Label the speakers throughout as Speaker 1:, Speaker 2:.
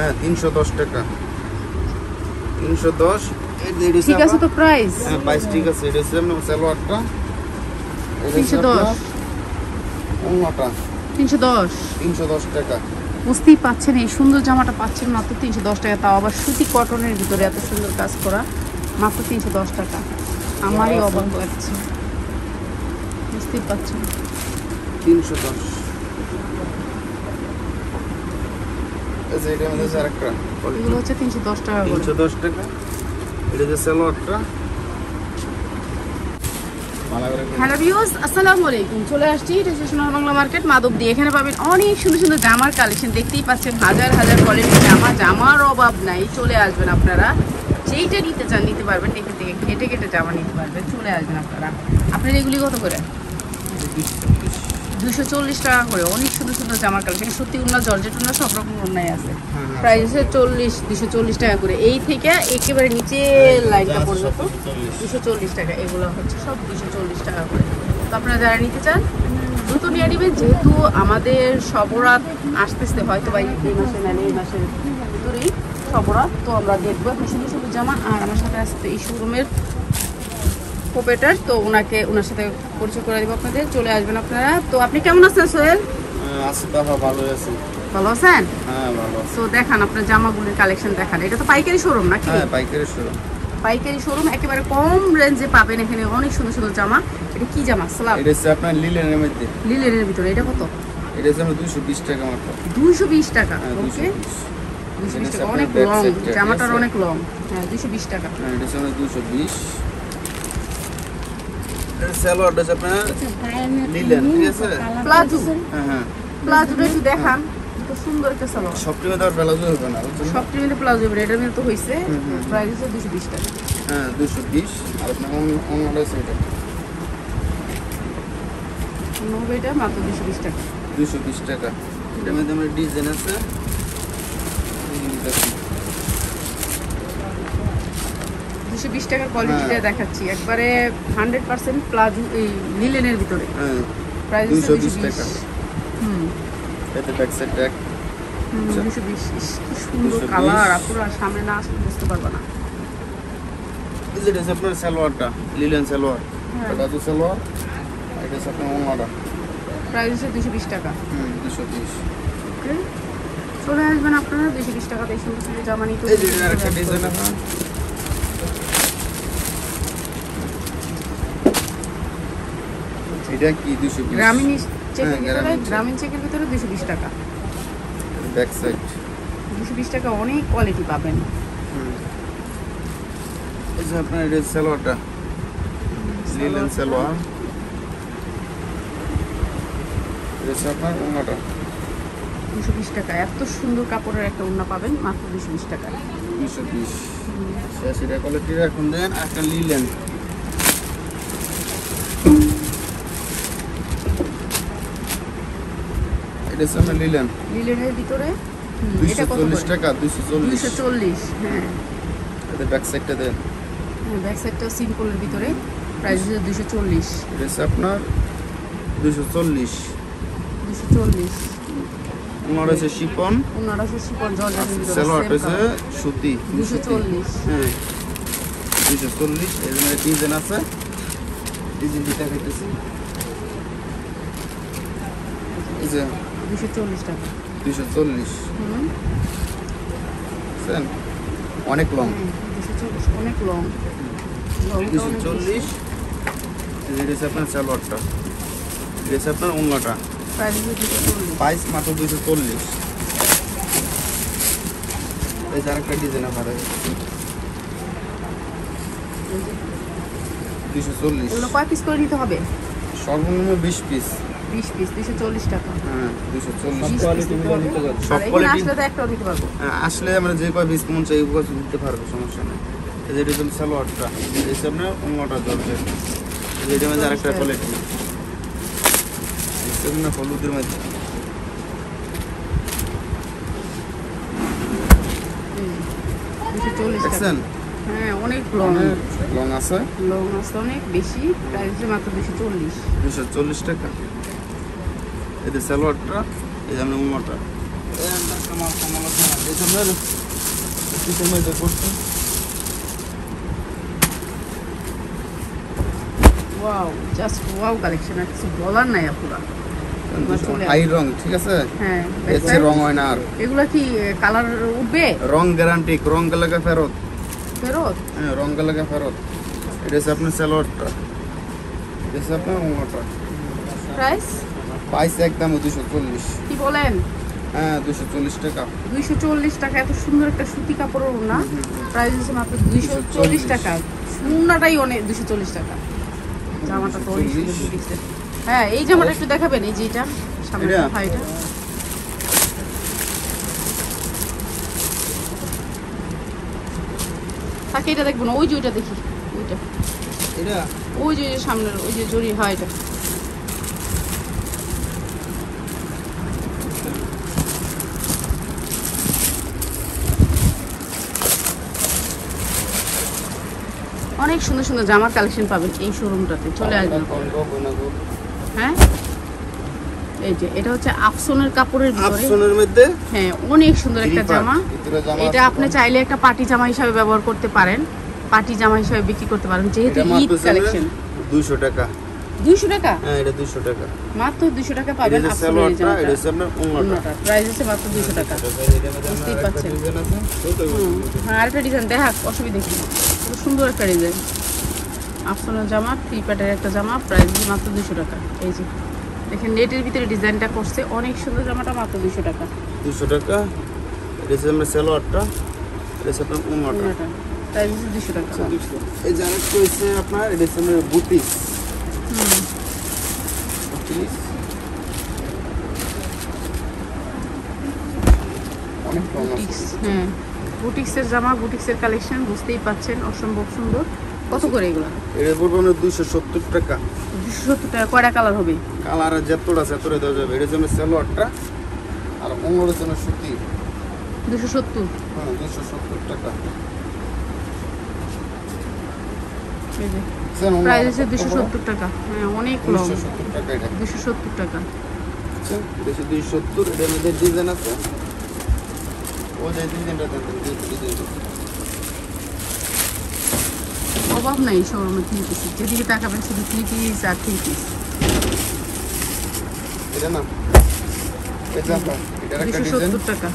Speaker 1: হ্যাঁ তিনশো দশ টাকা। তিনশো দশ
Speaker 2: ঠিক আছে তো প্রাইস
Speaker 1: হ্যাঁ প্রাইস ঠিক আছে এটা হচ্ছে আপনার সালোয়ারটা।
Speaker 2: 310
Speaker 1: আপনার অন্যটা।
Speaker 2: তিনশো দশ।
Speaker 1: তিনশো দশ টাকা।
Speaker 2: বুঝতেই পাচ্ছেন এই সুন্দর জামাটা পাচ্ছেন মাত্র তিনশো দশ টাকা। তাও আবার সুতি কটনের ভিতরে এত সুন্দর কাজ করা মাত্র তিনশো দশ টাকা। আমারই অবাক লাগছে। বুঝতেই পাচ্ছেন।
Speaker 1: তিনশো দশ। এটা আমাদের হচ্ছে আরেকটা।
Speaker 2: এগুলো হচ্ছে তিনশো দশ টাকা করে।
Speaker 1: তিনশো দশ টাকা। এটা হচ্ছে সালোয়ারটা।
Speaker 2: হ্যালো ভিউজ আসসালামু আলাইকুম। চলে আসছি বাংলা মার্কেট মাধবদি এখানে পাবেন অনেক সুন্দর সুন্দর জামার কালেকশন। দেখতেই পাচ্ছেন হাজার হাজার কোয়ালিটির জামা। জামার অভাব নাই চলে আসবেন আপনারা। যেইটা নিতে চান নিতে পারবেন এখান থেকে কেটে কেটে জামা নিতে পারবেন। চলে আসবেন আপনারা। আপনার এগুলি কত করে? দুশো চল্লিশ টাকা করে, অনেক সুন্দর সুন্দর জামার কালেকশন সত্যি উন্না জর্জেট উন্না সব রকম উন্নাই আছে। প্রাইস হচ্ছে চল্লিশ দুশো চল্লিশ টাকা করে। এই থেকে একেবারে নিচে লাইনটা পর্যন্ত দুশো চল্লিশ টাকা, এগুলো হচ্ছে সব দুশো চল্লিশ টাকা করে। তো আপনারা যারা নিতে চান, দ্রুত নিয়ে নেবেন, যেহেতু আমাদের সবরাত আসতেছে হয়তো বা এই মাসে না এই মাসের ভিতরেই সবরাত। তো আমরা দেখব এখন সুন্দর সুন্দর জামা আর আমার সাথে আসতে এই শোরুমের কোপেটার তো ওনাকে ওনার সাথে পরিচয় করে দিব আপনাদের। চলে আসবেন আপনারা। তো আপনি কেমন আছেন সোহেল?
Speaker 1: ভালো আছি।
Speaker 2: ভালো আছেন?
Speaker 1: হ্যাঁ ভালো
Speaker 2: তো দেখান আপনার জামাগুলির কালেকশন দেখান। এটা তো পাইকারি শোরুম নাকি?
Speaker 1: হ্যাঁ পাইকারি শোরুম
Speaker 2: পাইকারি শোরুম একেবারে কম রেঞ্জে পাবেন এখানে অনেক সুন্দর সুন্দর জামা। এটা কি জামা? সালাম
Speaker 1: এটা হচ্ছে আপনার লিলেনের মধ্যে।
Speaker 2: লিলেনের ভিতরে এটা কত?
Speaker 1: এটা হচ্ছে আমরা 220 টাকা মাত্র।
Speaker 2: 220 টাকা
Speaker 1: হ্যাঁ,
Speaker 2: ওকে অনেক লং জামাটার অনেক লং হ্যাঁ 220 টাকা।
Speaker 1: হ্যাঁ এটা হচ্ছে 220 সালোয়ার ড্রেস আপনি নিলেন ঠিক আছে?
Speaker 2: প্লাজো।
Speaker 1: হ্যাঁ হ্যাঁ।
Speaker 2: প্লাজোটা ড্রেস দেখান কত সুন্দর একটা সালোয়ার
Speaker 1: সব টিমে তো প্লাজো হবে না
Speaker 2: সব টিমে প্লাজো হবে এটা নিয়ে তো
Speaker 1: হইছে।
Speaker 2: প্রাইস হচ্ছে 220 টাকা।
Speaker 1: হ্যাঁ 220 আর আপনার অন্য এটা?
Speaker 2: নবে এটা মাত্র 220 টাকা।
Speaker 1: 220 টাকা। এটা মধ্যে আমার ডিজাইন আছে।
Speaker 2: দুশো বিশ টাকার কোয়ালিটিটা
Speaker 1: হ্যাঁ।
Speaker 2: দেখাচ্ছি। একবারে হান্ড্রেড পার্সেন্ট প্লাজো এই লিলেনের ভিতরে।
Speaker 1: হ্যাঁ
Speaker 2: প্রাইস হচ্ছে
Speaker 1: 220
Speaker 2: দুশো বিশ।
Speaker 1: টাকা।
Speaker 2: হুম।
Speaker 1: এতে ব্যাক সাইড আচ্ছা।
Speaker 2: দুশো বিশ। কি সুন্দর কালার আপুরা সামনে না আসলে বুঝতে পারবে না।
Speaker 1: এটা হচ্ছে আপনার সালোয়ারটা লিলেন সালোয়ার।
Speaker 2: হ্যাঁ।
Speaker 1: এটা হচ্ছে সালোয়ার এটা হচ্ছে আপনার অন্যটা
Speaker 2: প্রাইস হচ্ছে দুশো বিশ টাকা।
Speaker 1: হুম দুশো বিশ।
Speaker 2: ওকে। চলে আসবেন আপনারা দুশো বিশ টাকাতে সুন্দর সুন্দর জামা নিতে
Speaker 1: এই যে এটার আরেকটা ডিজাইন আপনার এটা কি দুশো বিশ?
Speaker 2: গ্রামীণ চেকের
Speaker 1: হ্যাঁ,
Speaker 2: ভিতরে
Speaker 1: গ্রামীণ
Speaker 2: চেকের ভিতরে দুশো বিশ টাকা।
Speaker 1: ব্যাক সাইড
Speaker 2: দুশো বিশ টাকা অনেক কোয়ালিটি পাবেন।
Speaker 1: এই যে আপনার এটা সালোয়ারটা। লিলেন সালোয়ার। এটা আপনার
Speaker 2: দুশো বিশ টাকা। এত সুন্দর কাপড়ের একটা ওড়না পাবেন মাত্র দুশো বিশ টাকা
Speaker 1: দুশো বিশ। সেটা কোয়ালিটির এখন দেন একটা লিলেন আপনার লিলেন
Speaker 2: লিলেনের ভিতরে? এটা কত
Speaker 1: চল্লিশ টাকা চল্লিশ।
Speaker 2: দুইশো চল্লিশ হ্যাঁ।
Speaker 1: এটা ব্যাক সাইডটা দেন।
Speaker 2: ব্যাক সাইডটা সিম্পলের ভিতরে। প্রাইস হচ্ছে দুশো চল্লিশ।
Speaker 1: এটা আপনার দুইশো চল্লিশ।
Speaker 2: দুশো চল্লিশ।
Speaker 1: ওনার হচ্ছে শিপন
Speaker 2: ওনারা হচ্ছে শিপন জর্জেটের ভিতরে
Speaker 1: সালোয়ারটা হচ্ছে সুতি
Speaker 2: দুশো
Speaker 1: সুতি।
Speaker 2: চল্লিশ।
Speaker 1: হ্যাঁ দুইশো চল্লিশ। এর মধ্যে ডিজাইন আছে। ডিজাইন দিতে এই যে
Speaker 2: দুশো চল্লিশ টাকা।
Speaker 1: দুইশো চল্লিশ?
Speaker 2: হুম।
Speaker 1: অনেক লং
Speaker 2: দুশো চল্লিশ অনেক লং
Speaker 1: চল্লিশ এটা আপনার সালোয়ারটা হচ্ছে আপনার অন্যটা
Speaker 2: প্রাইস হচ্ছে দুশো চল্লিশ।
Speaker 1: চল্লিশ। এই যে আরেকটা ডিজাইন আপনার দুইশো চল্লিশ।
Speaker 2: কয় পিস করে নিতে হবে?
Speaker 1: সর্বনিম্ন বিশ পিস
Speaker 2: বিশ পিস দুশো চল্লিশ টাকা।
Speaker 1: হ্যাঁ দুইশো চল্লিশ।
Speaker 2: বিশ নিতে হবে।
Speaker 1: সব quality-
Speaker 2: আসলে তো একটাও নিতে পারব
Speaker 1: হ্যাঁ, আসলে আমরা যে কয় পিস মন চাই ওই কয় দিতে পারব সমস্যা নেই। এই যে এটা সালোয়ারটা এই অন্যটা জলছে এই যে এটা মধ্যে আরেকটা কোয়ালিটি দেখছেন না হলুদের মধ্যে। দেখছেন
Speaker 2: হ্যাঁ অনেক লং
Speaker 1: আছে?
Speaker 2: লং আছে অনেক বেশি প্রাইস মাত্র দুশো চল্লিশ।
Speaker 1: দুশো চল্লিশ টাকা। যে সালোয়ারটা এই যে এই শীতের করছি
Speaker 2: ওয়াও জাস্ট ওয়াও কালেকশন কিছু বলার নাই আপুরা।
Speaker 1: হাই রং ঠিক আছে?
Speaker 2: হ্যাঁ
Speaker 1: রং হয় না আর।
Speaker 2: এগুলা কি কালার উঠবে?
Speaker 1: রং গ্যারান্টি রং গেলে ফেরত।
Speaker 2: ফেরত?
Speaker 1: হ্যাঁ রং গেলে ফেরত। এটা হচ্ছে আপনার স্যালোয়ারটা এটা হচ্ছে আপনার উঙ্গটা
Speaker 2: প্রাইস
Speaker 1: প্রাইস একদম দুশো চল্লিশ।
Speaker 2: কি বলেন?
Speaker 1: হ্যাঁ দুশো চল্লিশ টাকা।
Speaker 2: দুইশো চল্লিশ টাকা এত সুন্দর একটা সুতি কাপড়ের না? প্রাইস হচ্ছে মাত্র দুইশো চল্লিশ টাকা। সুন্নাটাই অনেক দুশো চল্লিশ টাকা। জামাটা তো অনেক সুন্দর
Speaker 1: 240
Speaker 2: বুটিক্সের। হ্যাঁ এই জামাটা একটু দেখাবেন এই যে এটা সামনে? ভাইটা তাকে এটা দেখব না ওই যে ওইটা দেখি ওইটা। ওই যে সামনের ওই যে জরি হয় এটা। অনেক সুন্দর সুন্দর জামার কালেকশন পাবেন এই শোরুমটাতে চলে আসবেন। হ্যাঁ? এই যে এটা হচ্ছে আফসনের কাপড়ের
Speaker 1: আফসনের মধ্যে?
Speaker 2: হ্যাঁ অনেক সুন্দর একটা জামা। এটা আপনি চাইলে একটা পার্টি জামা হিসাবে ব্যবহার করতে পারেন। পার্টি জামা হিসাবে বিক্রি করতে পারেন যেহেতু ঈদ কালেকশন।
Speaker 1: দুইশো টাকা।
Speaker 2: দুইশো টাকা?
Speaker 1: হ্যাঁ এটা দুইশো টাকা।
Speaker 2: মাত্র দুইশো টাকা
Speaker 1: এটা
Speaker 2: পাবেন
Speaker 1: স্যালোয়ারটা এটা হচ্ছে আপনার উন্নটা
Speaker 2: প্রাইস হচ্ছে মাত্র দুইশো টাকা। বুঝতেই পারছেন। হুম, হ্যাঁ আরেকটা ডিজাইন দেখা অসুবিধা কি? খুব সুন্দর একটা ডিজাইন আফসোনের জামা থ্রি প্যাটের একটা জামা প্রাইস মাত্র দুশো টাকা। এই যে দেখেন নেটের ভিতরে ডিজাইনটা করছে অনেক সুন্দর জামাটা মাত্র দুশো টাকা।
Speaker 1: দুশো টাকা। এটা হচ্ছে আপনার স্যালোয়ারটা এটা হচ্ছে আপনার উন্নটা
Speaker 2: প্রাইস হচ্ছে দুশো টাকা।
Speaker 1: এই যে আরেকটা হচ্ছে আপনার এটা হচ্ছে
Speaker 2: হুম বুটিক্স হ্যাঁ বুটিক্সের জামা বুটিক্সের কালেকশন বুঝতেই পাচ্ছেন অসম্ভব সুন্দর। কত করে এগুলো?
Speaker 1: এটা পড়বে টাকা।
Speaker 2: দুশো সত্তর টাকা কয়টা কালার হবে?
Speaker 1: কালার আর যতটা আছে এতটাই দেওয়া যাবে। এটা হচ্ছে আপনার আর সুতি।
Speaker 2: সত্তর?
Speaker 1: হ্যাঁ দুইশো সত্তর টাকা
Speaker 2: এই যে
Speaker 1: বুঝছেন? অন্য
Speaker 2: প্রাইস
Speaker 1: আরও
Speaker 2: দুশো সত্তর টাকা। হ্যাঁ অনেক লং
Speaker 1: 270 টাকা
Speaker 2: দুশো সত্তর টাকা।
Speaker 1: বুঝছেন? এটা হচ্ছে 270 এটার মধ্যে ডিজাইন আছে। ও যে ডিজাইনটা
Speaker 2: অভাব নাই শোরুমে থ্রি পিস যেদিকে তাকাবেন শুধু থ্রি পিস আর থ্রি পিস
Speaker 1: এটা না?
Speaker 2: দুশো সত্তর টাকা।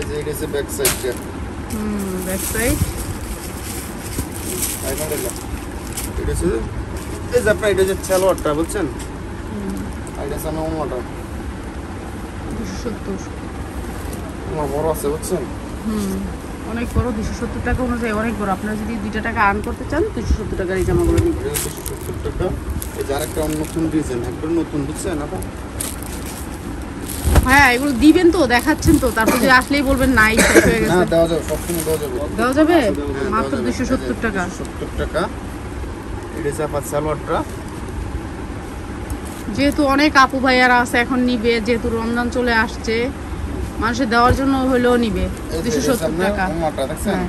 Speaker 1: এই যে এটা ব্যাক সাইডটা
Speaker 2: হুম ব্যাক সাইড
Speaker 1: এটা হচ্ছে এই যে আপনার এটা হচ্ছে সালোয়ারটা বুঝছেন? আর এটা হচ্ছে আমার
Speaker 2: দুশো সত্তর।
Speaker 1: আমার বড় আছে বুঝছেন?
Speaker 2: অনেক বড় দুশো সত্তর টাকা অনুযায়ী অনেক বড়। আপনারা যদি দুইটা টাকা আর্ন করতে চান দুশো সত্তর টাকার এই জামাগুলো
Speaker 1: এটা হচ্ছে 270 টাকা। এই যে আরেকটা নতুন ডিজাইন একদম নতুন বুঝছেন? আপা
Speaker 2: হ্যাঁ এগুলো দিবেন তো দেখাচ্ছেন তো। তারপর যে আসলেই বলবেন নাই শেষ হয়ে
Speaker 1: না দেওয়া যাবে সবসময় দেওয়া যাবে।
Speaker 2: দেওয়া যাবে?
Speaker 1: হ্যাঁ,
Speaker 2: মাত্র
Speaker 1: দেওয়া যাবে।
Speaker 2: দুশো সত্তর টাকা।
Speaker 1: সত্তর টাকা। এটা হচ্ছে সালোয়ারটা।
Speaker 2: যেহেতু অনেক আপু ভাইয়ারা আছে এখন নিবে। যেহেতু রমজান চলে আসছে মানুষের দেওয়ার জন্য হলেও নিবে। দুশো
Speaker 1: হচ্ছে
Speaker 2: সত্তর টাকা। হ্যাঁ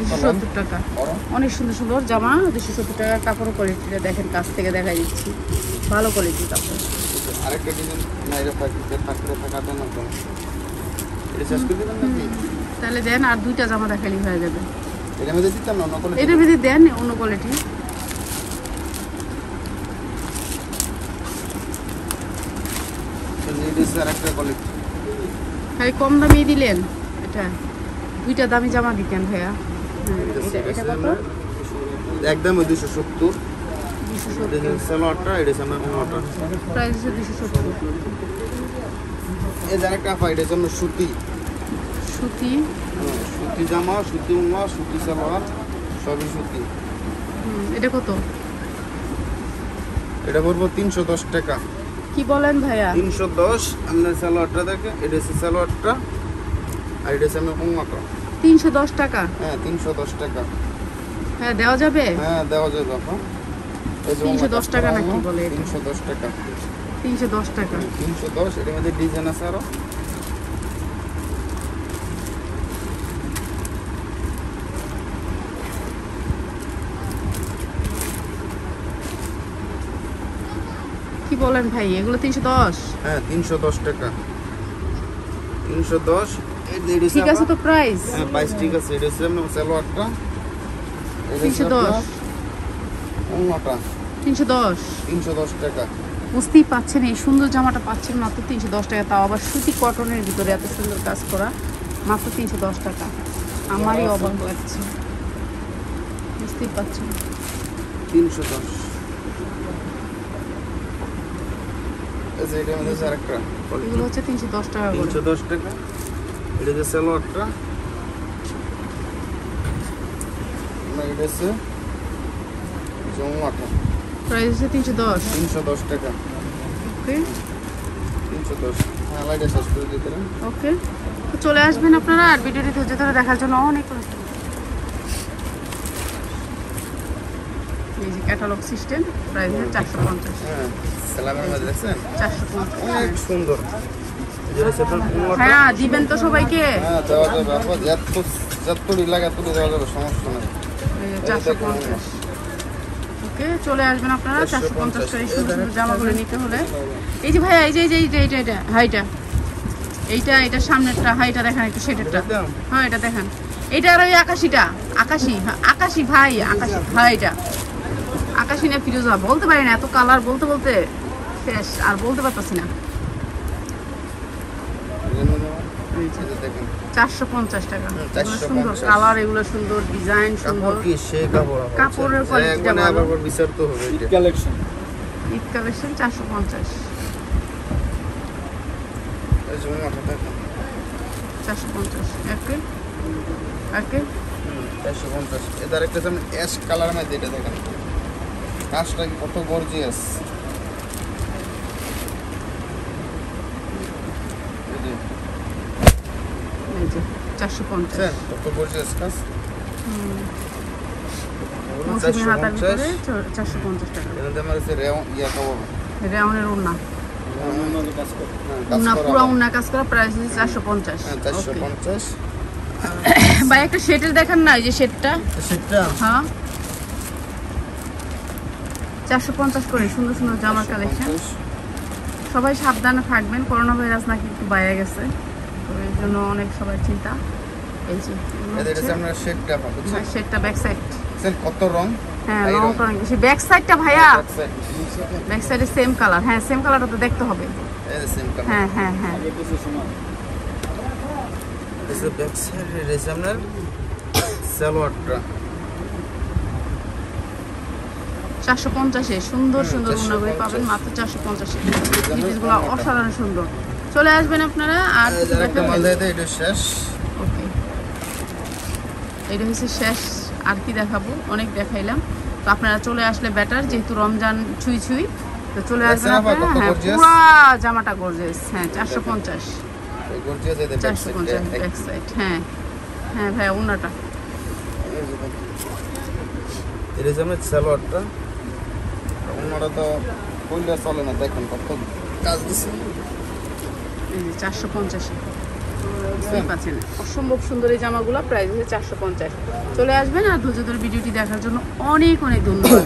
Speaker 2: দুশো সত্তর টাকা। অনেক সুন্দর সুন্দর জামা দুশো সত্তর টাকা কাপড় কোয়ালিটিটা দেখেন কাছ থেকে দেখা দিচ্ছি। ভালো কোয়ালিটির কাপড়।
Speaker 1: আরেকটা ডিজাইন না এটা থাকলে থাকলে থাকাতে না তো। এটা শেষ করে দিবেন নাকি?
Speaker 2: তাহলে দেন আর দুইটা জামা দেখালি হয়ে যাবে।
Speaker 1: এটা মধ্যে দিতাম না অন্য
Speaker 2: ভিতরে দেন অন্য কোয়ালিটি
Speaker 1: এটা
Speaker 2: কম দামে দিলেন এটা। দুইটা দামি জামা দিতেন ভাইয়া। এটা এটা কত?
Speaker 1: একদম দুশো সত্তর।
Speaker 2: দুশো সত্তর। প্রাইস হচ্ছে দুশো সত্তর।
Speaker 1: এই যে আরেকটা আপা এটা সুতি।
Speaker 2: সুতি?
Speaker 1: হ্যাঁ, সুতি জামা সুতি উমা সুতি সালোয়ার সবই সুতি।
Speaker 2: হুম, এটা কত?
Speaker 1: এটা পড়ব তিনশো দশ টাকা।
Speaker 2: কি বলেন ভাইয়া?
Speaker 1: তিনশো দশ আপনার সালোয়ারটা দেখে এটা হচ্ছে সালোয়ারটা আর এটা হচ্ছে আমার উমাটা
Speaker 2: তিনশো দশ টাকা?
Speaker 1: হ্যাঁ তিনশো দশ টাকা।
Speaker 2: হ্যাঁ দেওয়া যাবে?
Speaker 1: হ্যাঁ দেওয়া যাবে আপা।
Speaker 2: 310
Speaker 1: উমাটা
Speaker 2: টাকা বলে
Speaker 1: তিনশো দশ টাকা।
Speaker 2: তিনশো দশ টাকা।
Speaker 1: তিনশো দশ এটার মধ্যে ডিজাইন আছে আরও?
Speaker 2: কি বলেন ভাই এগুলো তিনশো দশ?
Speaker 1: হ্যাঁ তিনশো দশ টাকা। তিনশো দশ
Speaker 2: ঠিক আছে তো প্রাইস
Speaker 1: হ্যাঁ বাইশ ঠিক আছে এটা হচ্ছে সালোয়ারটা। এটা হচ্ছে
Speaker 2: 310
Speaker 1: আপনার অন্যটা
Speaker 2: তিনশো দশ।
Speaker 1: তিনশো দশ টাকা।
Speaker 2: বুঝতেই পাচ্ছেন এই সুন্দর জামাটা পাচ্ছেন মাত্র তিনশো দশ টাকা। তাও আবার সুতি কটনের ভিতরে এত সুন্দর কাজ করা মাত্র তিনশো দশ টাকা। আমারই অবাক লাগছে। বুঝতেই পাচ্ছেন।
Speaker 1: তিনশো দশ।
Speaker 2: এগুলো হচ্ছে তিনশো দশ টাকা
Speaker 1: তিনশো দশ টাকা। এটা হচ্ছে সালোয়ারটা। এটা হচ্ছে জমাটা
Speaker 2: প্রাইস হচ্ছে তিনশো দশ।
Speaker 1: তিনশো দশ টাকা।
Speaker 2: ওকে।
Speaker 1: তিনশো দশ। হ্যাঁ লাইটে শেষ করে দিতে
Speaker 2: ওকে। তো চলে আসবেন আপনারা আর ভিডিওটি ধৈর্য ধরে দেখার জন্য অনেক এই যে ক্যাটালগ সিস্টেম প্রাইস হচ্ছে চারশো পঞ্চাশ।
Speaker 1: হ্যাঁ
Speaker 2: চারশো পঞ্চাশ।
Speaker 1: অনেক সুন্দর।
Speaker 2: হ্যাঁ দিবেন তো সবাইকে।
Speaker 1: হ্যাঁ দেওয়া যাবে। আপনার যত যতটুকু লাগে এতটুকু দেওয়া যাবে সমস্যা নেই।
Speaker 2: চারশো পঞ্চাশ। ওকে চলে আসবেন আপনারা চারশো পঞ্চাশ করে সুন্দর সুন্দর জামাগুলো নিতে হলে। এই যে ভাইয়া এই যে এই যে এই যে এইটা এটা হাইটা। এইটা এটা সামনেরটা হাইটা দেখেন একটু সেটারটা হ্যাঁ এটা দেখেন। এটা আর ওই আকাশিটা আকাশি হ্যাঁ, আকাশি ভাই আকাশি হ্যাঁ এটা। আকাশি না ফিরোজা বলতে পারি না এত কালার বলতে বলতে শেষ আর বলতে পারতাছি না।
Speaker 1: দেখেন।
Speaker 2: চারশো পঞ্চাশ টাকা। সুন্দর
Speaker 1: 450
Speaker 2: কালার এগুলো সুন্দর ডিজাইন সুন্দর। কাপড়ের
Speaker 1: হচ্ছে।
Speaker 2: quality টা ভালো।
Speaker 1: আবার বিচার তো হবে এটা।
Speaker 3: কালেকশন
Speaker 2: ঈদ কালেকশন চারশো পঞ্চাশ। চারশো পঞ্চাশ। একে একে
Speaker 1: চারশো পঞ্চাশ। একটা অ্যাশ কালার মধ্যে এটা দেখেন। কাজটা কি কত গর্জিয়াস
Speaker 2: এই যে চারশো পঞ্চাশ। মৌসুমি হাতার
Speaker 1: 450
Speaker 2: ভিতরে চারশো পঞ্চাশ টাকা।
Speaker 1: ইয়া
Speaker 2: রেওনের উন্না
Speaker 1: হ্যাঁ,
Speaker 2: উন্না পুরো। উন্না কাজ করা প্রাইস হচ্ছে চারশো পঞ্চাশ।
Speaker 1: হ্যাঁ
Speaker 2: ভাই একটা শেটের দেখান না এই যে শেটটা
Speaker 1: সেটা
Speaker 2: হ্যাঁ। চারশো পঞ্চাশ করে সুন্দর সুন্দর জামার কালেকশন। সবাই সাবধানে থাকবেন করোনা ভাইরাস নাকি একটু বাইরে গেছে। তো এই জন্য অনেক সবাই চিন্তা। এই যে এগুলো
Speaker 1: এদের শেডটা বুঝছেন?
Speaker 2: হ্যাঁ, শেডটা ব্যাক সাইড
Speaker 1: কত রং?
Speaker 2: হ্যাঁ
Speaker 1: এই রং।
Speaker 2: অনেক বেশি ব্যাক সাইডটা ভাইয়া। ব্যাক সাইডে সেম কালার হ্যাঁ সেম কালারটা তো দেখতে হবে।
Speaker 1: এই যে।
Speaker 2: হ্যাঁ হ্যাঁ হ্যাঁ।
Speaker 1: এই যে সালোয়ারটা।
Speaker 2: সুন্দর সুন্দর
Speaker 1: 450
Speaker 2: গুণাগুলি পাবেন মাত্র চারশো পঞ্চাশে। জিনিসগুলো অসাধারণ সুন্দর। চলে আসবেন আপনারা আর
Speaker 1: এটা শেষ।
Speaker 2: এটা হচ্ছে শেষ আর কি দেখাবো অনেক দেখাইলাম। তো আপনারা চলে আসলে বেটার যেহেতু রমজান ছুঁই ছুঁই। তো চলে আসবেন আপনারা? হ্যাঁ? পুরা জামাটা গর্জেস হ্যাঁ চারশো পঞ্চাশ। চারশো পঞ্চাশ। ব্যাক সাইড হ্যাঁ হ্যাঁ ভাইয়া ওনাটা।
Speaker 1: এটা তো কইলে চলে না দেখেন কত। কাজ দিছে
Speaker 2: চারশো পঞ্চাশে। অসম্ভব সুন্দর এই জামাগুলো প্রাইস হচ্ছে চারশো পঞ্চাশ। চলে আসবেন আর ধৈর্য ধরে ভিডিওটি দেখার জন্য অনেক অনেক ধন্যবাদ।